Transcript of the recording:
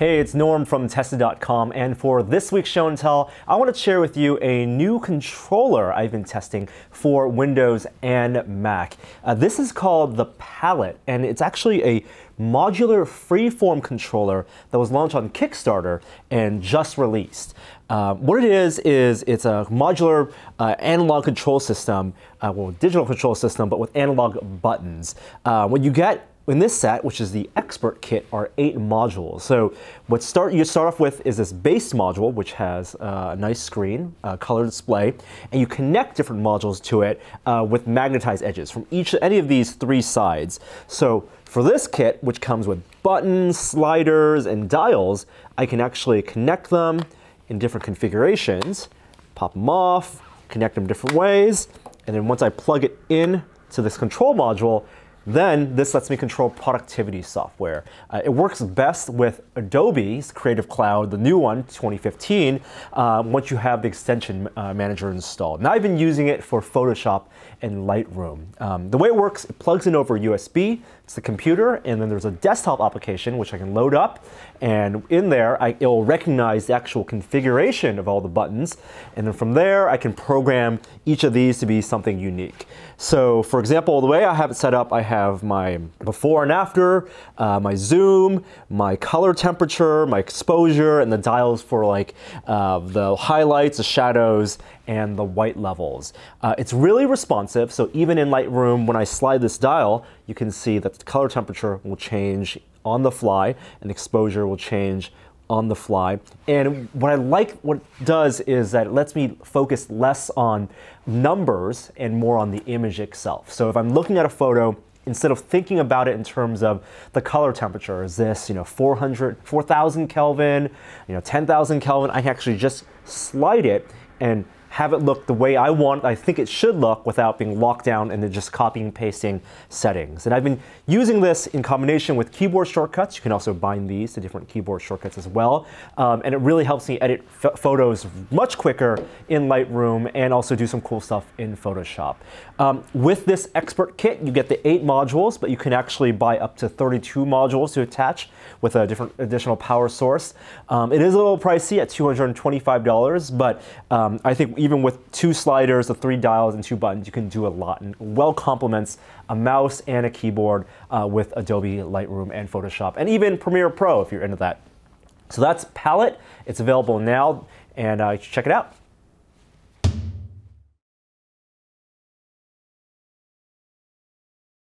Hey, it's Norm from Tested.com, and for this week's show and tell, I want to share with you a new controller I've been testing for Windows and Mac. Uh, this is called the Palette, and it's actually a modular freeform controller that was launched on Kickstarter and just released. Uh, what it is, is it's a modular uh, analog control system, uh, well, digital control system, but with analog buttons. Uh, what you get in this set, which is the expert kit, are eight modules. So what start you start off with is this base module, which has uh, a nice screen, a color display, and you connect different modules to it uh, with magnetized edges from each any of these three sides. So for this kit, which comes with buttons, sliders, and dials, I can actually connect them in different configurations, pop them off, connect them different ways, and then once I plug it in to this control module, then this lets me control productivity software. Uh, it works best with Adobe's Creative Cloud, the new one, 2015, uh, once you have the extension uh, manager installed. Now I've been using it for Photoshop and Lightroom. Um, the way it works, it plugs in over USB, it's the computer, and then there's a desktop application which I can load up, and in there I, it will recognize the actual configuration of all the buttons, and then from there I can program each of these to be something unique. So for example, the way I have it set up, I have my before and after, uh, my zoom, my color temperature, my exposure, and the dials for like uh, the highlights, the shadows, and the white levels. Uh, it's really responsive, so even in Lightroom, when I slide this dial, you can see that the color temperature will change on the fly and exposure will change on the fly. And what I like what it does is that it lets me focus less on numbers and more on the image itself. So if I'm looking at a photo, instead of thinking about it in terms of the color temperature, is this, you know, 400, 4,000 Kelvin, you know, 10,000 Kelvin, I can actually just slide it and have it look the way I want, I think it should look without being locked down and then just copying and pasting settings. And I've been using this in combination with keyboard shortcuts. You can also bind these to different keyboard shortcuts as well. Um, and it really helps me edit photos much quicker in Lightroom and also do some cool stuff in Photoshop. Um, with this expert kit, you get the eight modules, but you can actually buy up to 32 modules to attach with a different additional power source. Um, it is a little pricey at $225, but um, I think even with two sliders, the three dials, and two buttons, you can do a lot and well complements a mouse and a keyboard uh, with Adobe Lightroom and Photoshop, and even Premiere Pro if you're into that. So that's Palette. It's available now, and uh, check it out.